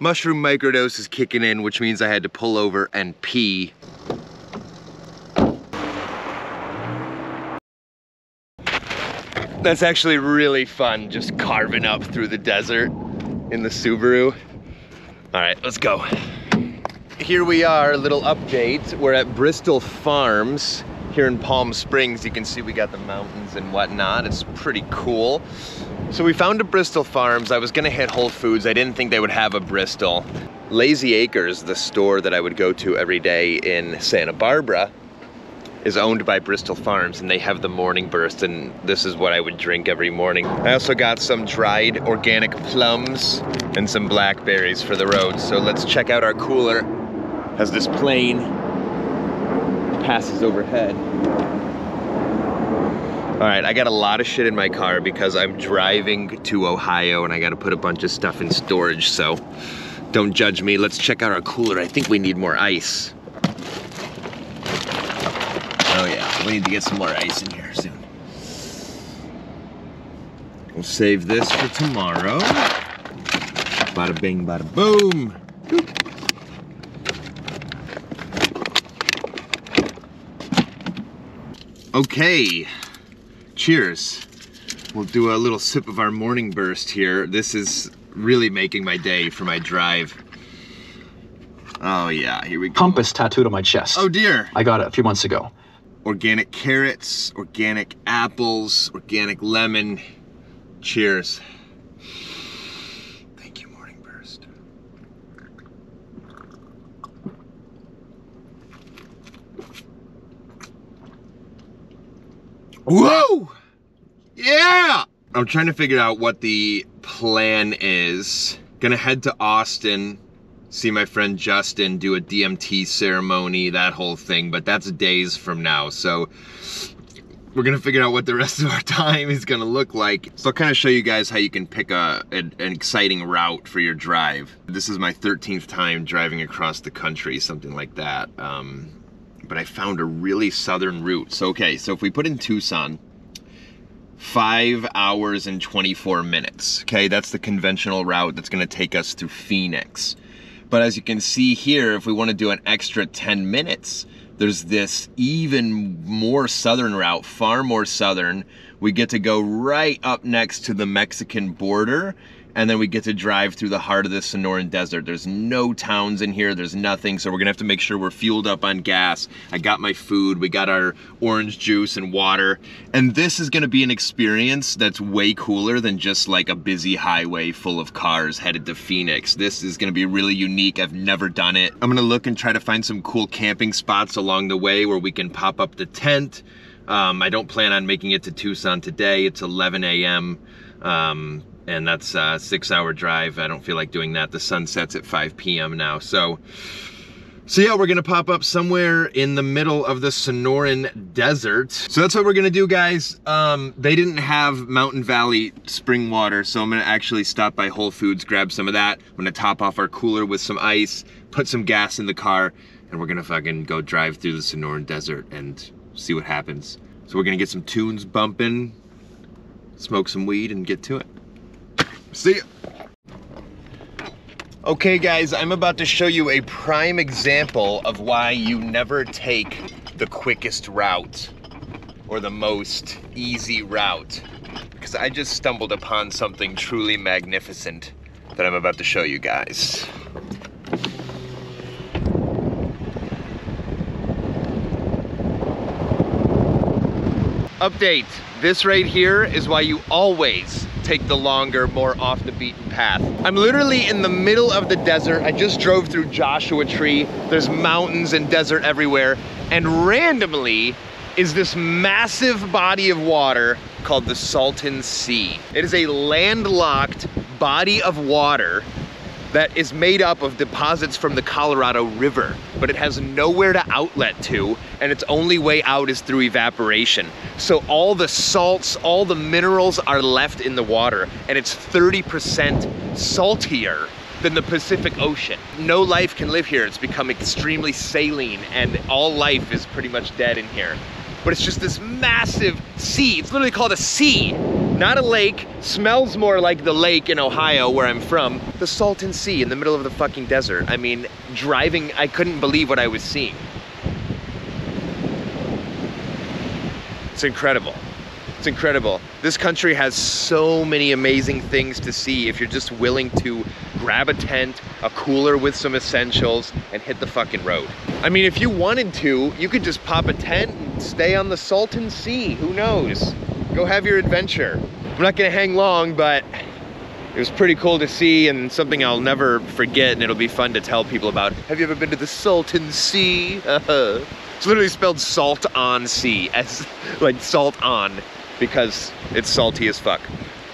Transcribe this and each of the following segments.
mushroom microdose is kicking in, which means I had to pull over and pee. That's actually really fun, just carving up through the desert in the Subaru. All right, let's go. Here we are, a little update. We're at Bristol Farms here in Palm Springs. You can see we got the mountains and whatnot. It's pretty cool. So we found a Bristol Farms. I was gonna hit Whole Foods. I didn't think they would have a Bristol. Lazy Acres, the store that I would go to every day in Santa Barbara, is owned by Bristol Farms and they have the morning burst and this is what I would drink every morning. I also got some dried organic plums and some blackberries for the road. So let's check out our cooler as this plane passes overhead. All right, I got a lot of shit in my car because I'm driving to Ohio and I gotta put a bunch of stuff in storage, so don't judge me. Let's check out our cooler. I think we need more ice. Oh yeah, we need to get some more ice in here soon. We'll save this for tomorrow. Bada bing, bada boom. Okay, cheers. We'll do a little sip of our morning burst here. This is really making my day for my drive. Oh yeah, here we go. Compass tattooed on my chest. Oh dear. I got it a few months ago. Organic carrots, organic apples, organic lemon. Cheers. Thank you, Morning Burst. Whoa! Yeah! I'm trying to figure out what the plan is. Gonna head to Austin, see my friend Justin do a DMT ceremony, that whole thing, but that's days from now. So we're gonna figure out what the rest of our time is gonna look like. So I'll kind of show you guys how you can pick a, an, an exciting route for your drive. This is my 13th time driving across the country, something like that. Um, but I found a really southern route. So, okay, so if we put in Tucson, five hours and 24 minutes. Okay, that's the conventional route that's gonna take us through Phoenix. But as you can see here, if we wanna do an extra 10 minutes, there's this even more southern route, far more southern. We get to go right up next to the Mexican border and then we get to drive through the heart of the Sonoran Desert. There's no towns in here, there's nothing, so we're gonna have to make sure we're fueled up on gas. I got my food, we got our orange juice and water, and this is gonna be an experience that's way cooler than just like a busy highway full of cars headed to Phoenix. This is gonna be really unique, I've never done it. I'm gonna look and try to find some cool camping spots along the way where we can pop up the tent. Um, I don't plan on making it to Tucson today, it's 11 a.m. Um, and that's a six hour drive. I don't feel like doing that. The sun sets at 5 p.m. now. So, so yeah, we're gonna pop up somewhere in the middle of the Sonoran Desert. So that's what we're gonna do, guys. Um, they didn't have Mountain Valley spring water, so I'm gonna actually stop by Whole Foods, grab some of that. I'm gonna top off our cooler with some ice, put some gas in the car, and we're gonna fucking go drive through the Sonoran Desert and see what happens. So we're gonna get some tunes bumping, smoke some weed, and get to it. See ya. Okay guys, I'm about to show you a prime example of why you never take the quickest route or the most easy route. Because I just stumbled upon something truly magnificent that I'm about to show you guys. Update, this right here is why you always take the longer, more off the beaten path. I'm literally in the middle of the desert. I just drove through Joshua Tree. There's mountains and desert everywhere. And randomly is this massive body of water called the Salton Sea. It is a landlocked body of water that is made up of deposits from the Colorado River, but it has nowhere to outlet to, and its only way out is through evaporation. So all the salts, all the minerals are left in the water, and it's 30% saltier than the Pacific Ocean. No life can live here. It's become extremely saline, and all life is pretty much dead in here. But it's just this massive sea. It's literally called a sea Not a lake, smells more like the lake in Ohio where I'm from. The Salton Sea in the middle of the fucking desert. I mean, driving, I couldn't believe what I was seeing. It's incredible. It's incredible. This country has so many amazing things to see if you're just willing to grab a tent, a cooler with some essentials, and hit the fucking road. I mean, if you wanted to, you could just pop a tent and stay on the Salton Sea. Who knows? Go have your adventure. I'm not gonna hang long, but it was pretty cool to see and something I'll never forget and it'll be fun to tell people about. Have you ever been to the Salton Sea? it's literally spelled salt on sea, as like salt on because it's salty as fuck.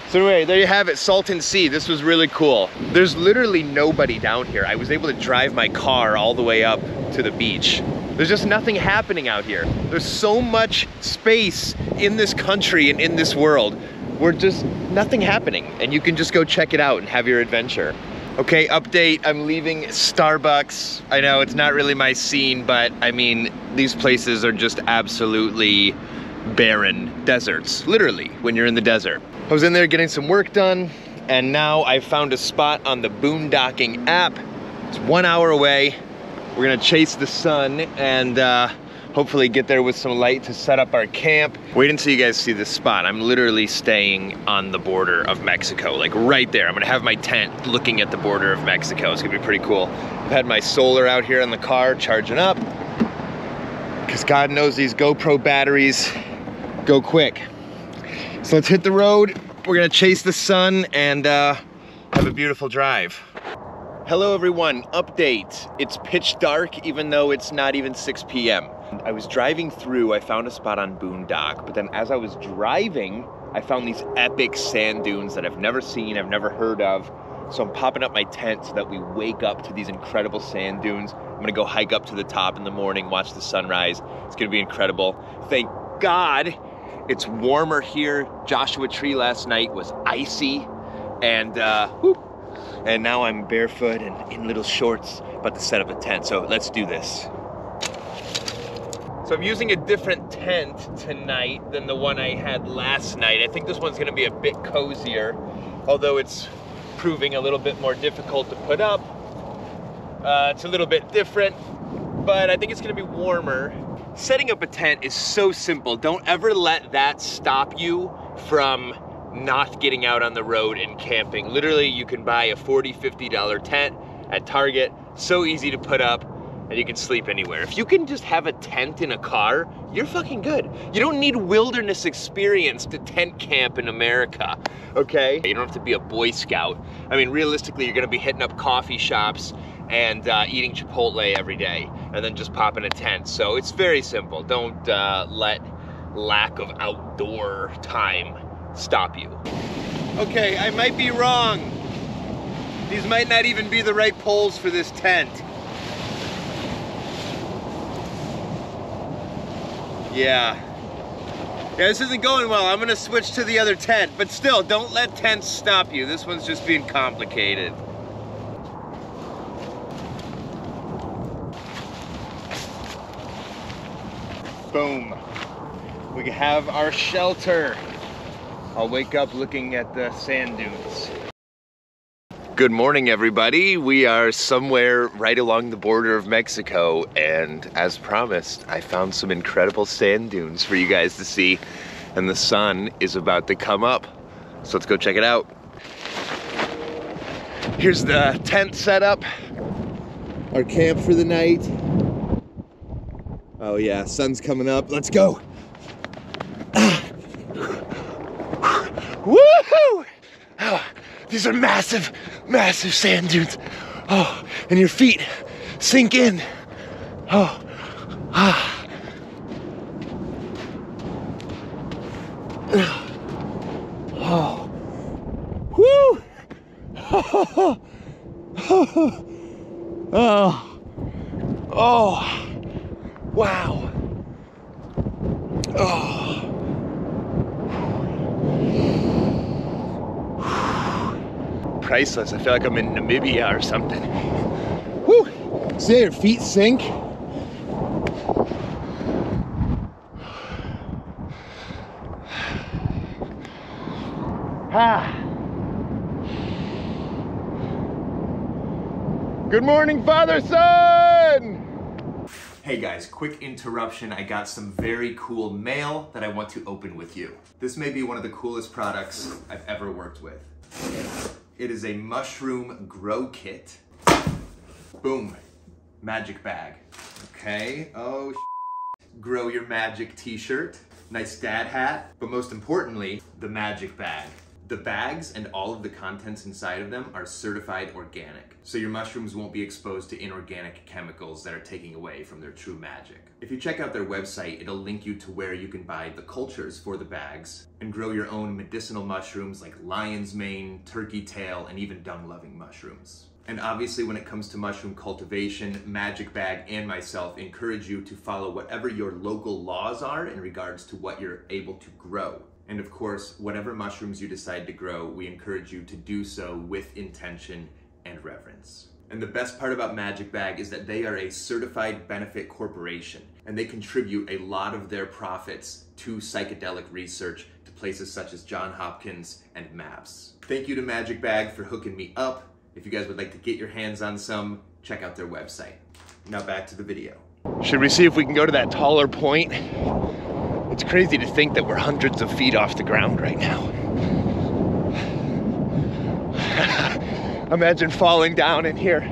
So anyway, there you have it, Salton Sea. This was really cool. There's literally nobody down here. I was able to drive my car all the way up to the beach. There's just nothing happening out here. There's so much space in this country and in this world where just nothing happening and you can just go check it out and have your adventure. Okay, update, I'm leaving Starbucks. I know it's not really my scene, but I mean, these places are just absolutely barren deserts, literally, when you're in the desert. I was in there getting some work done, and now I found a spot on the boondocking app. It's one hour away. We're gonna chase the sun and uh, hopefully get there with some light to set up our camp. Wait until you guys see this spot. I'm literally staying on the border of Mexico, like right there. I'm gonna have my tent looking at the border of Mexico. It's gonna be pretty cool. I've had my solar out here in the car charging up because God knows these GoPro batteries go quick. So let's hit the road. We're gonna chase the sun and uh, have a beautiful drive. Hello everyone, update. It's pitch dark even though it's not even 6 p.m. I was driving through, I found a spot on Boondock, but then as I was driving, I found these epic sand dunes that I've never seen, I've never heard of. So I'm popping up my tent so that we wake up to these incredible sand dunes. I'm gonna go hike up to the top in the morning, watch the sunrise. It's gonna be incredible. Thank God it's warmer here. Joshua Tree last night was icy and uh, whoop, and now I'm barefoot and in little shorts about to set up a tent. So let's do this. So I'm using a different tent tonight than the one I had last night. I think this one's gonna be a bit cozier, although it's proving a little bit more difficult to put up. Uh, it's a little bit different, but I think it's gonna be warmer setting up a tent is so simple. Don't ever let that stop you from not getting out on the road and camping. Literally, you can buy a $40, $50 tent at Target. So easy to put up and you can sleep anywhere. If you can just have a tent in a car, you're fucking good. You don't need wilderness experience to tent camp in America, okay? You don't have to be a Boy Scout. I mean, realistically, you're gonna be hitting up coffee shops and uh, eating Chipotle every day and then just pop in a tent. So it's very simple. Don't uh, let lack of outdoor time stop you. Okay, I might be wrong. These might not even be the right poles for this tent. Yeah. Yeah, this isn't going well. I'm gonna switch to the other tent, but still, don't let tents stop you. This one's just being complicated. Boom. We have our shelter. I'll wake up looking at the sand dunes. Good morning, everybody. We are somewhere right along the border of Mexico, and as promised, I found some incredible sand dunes for you guys to see, and the sun is about to come up. So let's go check it out. Here's the tent setup, our camp for the night. Oh yeah, sun's coming up. Let's go. Ah. Woohoo! Oh, these are massive, massive sand dunes. Oh, and your feet sink in. Oh, ah. Oh, whoo! oh, oh. Wow. Oh. Priceless. I feel like I'm in Namibia or something. Woo! See your feet sink? Ah. Good morning, father sun! Hey guys, quick interruption. I got some very cool mail that I want to open with you. This may be one of the coolest products I've ever worked with. It is a mushroom grow kit. Boom, magic bag. Okay, oh, grow your magic t-shirt, nice dad hat, but most importantly, the magic bag. The bags and all of the contents inside of them are certified organic, so your mushrooms won't be exposed to inorganic chemicals that are taking away from their true magic. If you check out their website, it'll link you to where you can buy the cultures for the bags and grow your own medicinal mushrooms like lion's mane, turkey tail, and even dung-loving mushrooms. And obviously when it comes to mushroom cultivation, Magic Bag and myself encourage you to follow whatever your local laws are in regards to what you're able to grow. And of course, whatever mushrooms you decide to grow, we encourage you to do so with intention and reverence. And the best part about Magic Bag is that they are a certified benefit corporation and they contribute a lot of their profits to psychedelic research to places such as John Hopkins and MAPS. Thank you to Magic Bag for hooking me up. If you guys would like to get your hands on some, check out their website. Now back to the video. Should we see if we can go to that taller point? It's crazy to think that we're hundreds of feet off the ground right now. Imagine falling down in here.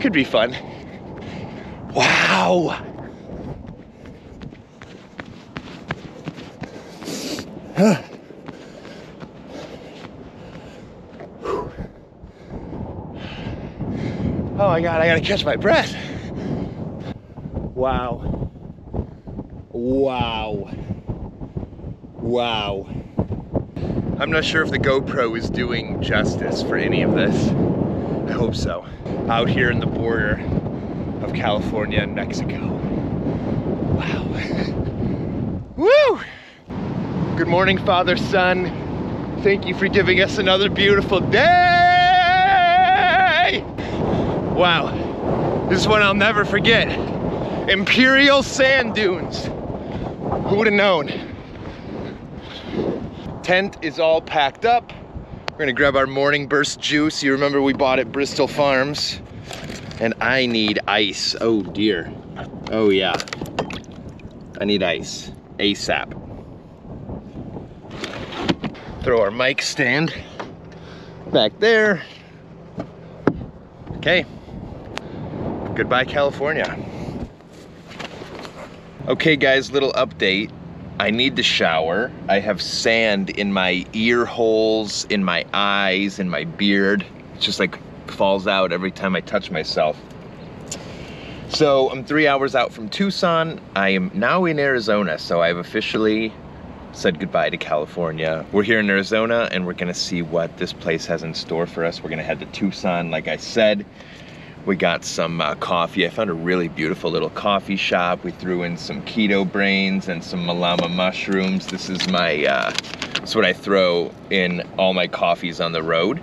Could be fun. Wow. Oh my God, I gotta catch my breath. Wow. Wow. Wow. I'm not sure if the GoPro is doing justice for any of this. I hope so. Out here in the border of California and Mexico. Wow. Woo! Good morning, Father, Sun. Thank you for giving us another beautiful day! Wow. This is one I'll never forget. Imperial sand dunes. Who would have known? Tent is all packed up. We're gonna grab our morning burst juice. You remember we bought at Bristol Farms. And I need ice. Oh dear. Oh yeah. I need ice. ASAP. Throw our mic stand back there. Okay. Goodbye, California. Okay guys, little update. I need to shower. I have sand in my ear holes, in my eyes, in my beard. It just like falls out every time I touch myself. So I'm three hours out from Tucson. I am now in Arizona, so I've officially said goodbye to California. We're here in Arizona and we're gonna see what this place has in store for us. We're gonna head to Tucson, like I said. We got some uh, coffee. I found a really beautiful little coffee shop. We threw in some Keto Brainz and some malama mushrooms. This is my, uh, is what I throw in all my coffees on the road.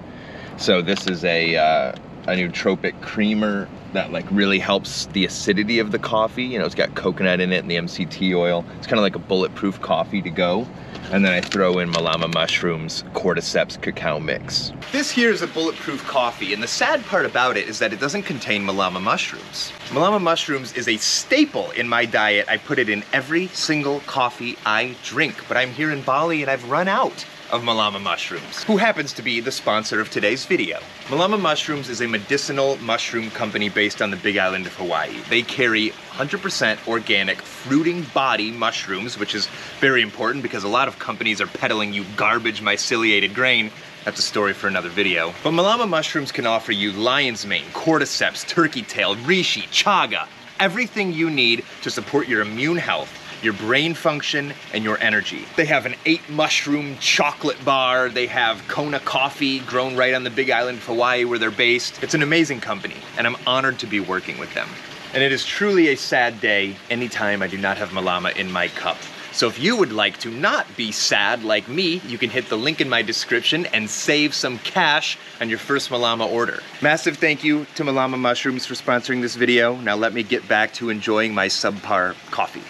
So this is a, uh, a nootropic creamer that like really helps the acidity of the coffee. You know, it's got coconut in it and the MCT oil. It's kind of like a bulletproof coffee to go. And then I throw in Malama mushrooms, cordyceps cacao mix. This here is a bulletproof coffee, and the sad part about it is that it doesn't contain Malama mushrooms. Malama mushrooms is a staple in my diet. I put it in every single coffee I drink, but I'm here in Bali and I've run out of Malama Mushrooms, who happens to be the sponsor of today's video. Malama Mushrooms is a medicinal mushroom company based on the Big Island of Hawaii. They carry 100% organic fruiting body mushrooms, which is very important because a lot of companies are peddling you garbage myceliated grain that's a story for another video. But Malama mushrooms can offer you lion's mane, cordyceps, turkey tail, reishi, chaga, everything you need to support your immune health your brain function, and your energy. They have an eight mushroom chocolate bar. They have Kona coffee grown right on the big island of Hawaii where they're based. It's an amazing company and I'm honored to be working with them. And it is truly a sad day anytime I do not have Malama in my cup. So if you would like to not be sad like me, you can hit the link in my description and save some cash on your first Malama order. Massive thank you to Malama Mushrooms for sponsoring this video. Now let me get back to enjoying my subpar coffee.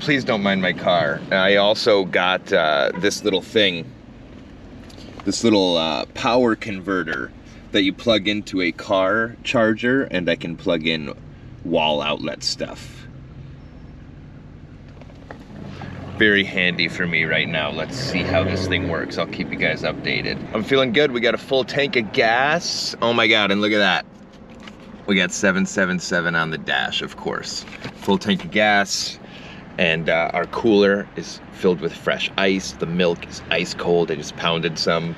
Please don't mind my car. I also got uh, this little thing, this little uh, power converter that you plug into a car charger, and I can plug in wall outlet stuff. Very handy for me right now. Let's see how this thing works. I'll keep you guys updated. I'm feeling good. We got a full tank of gas. Oh my God, and look at that. We got 777 on the dash, of course. Full tank of gas, and uh, our cooler is filled with fresh ice. The milk is ice cold. I just pounded some.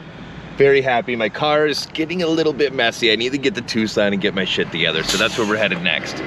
Very happy. My car is getting a little bit messy. I need to get the Tucson and get my shit together, so that's where we're headed next.